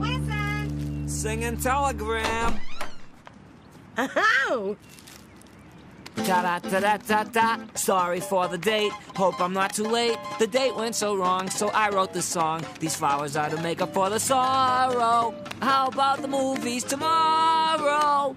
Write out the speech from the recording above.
Listen. Singing telegram. Oh. Ta da da da da da. Sorry for the date. Hope I'm not too late. The date went so wrong, so I wrote this song. These flowers are to make up for the sorrow. How about the movies tomorrow?